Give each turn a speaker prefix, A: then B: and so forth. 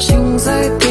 A: 心在跳